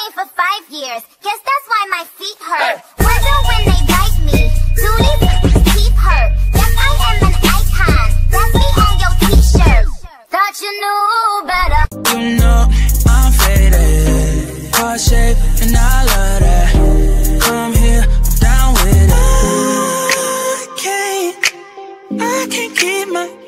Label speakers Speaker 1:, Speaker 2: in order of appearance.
Speaker 1: made for five years. Guess that's why my feet hurt. Wonder when they bite me. Do they keep hurt? Yes, I am an icon. Let me on your t-shirt. Thought you knew better.
Speaker 2: You know I'm faded. Heart shape and I love that. Come here, I'm down with it. I can't, I can't keep my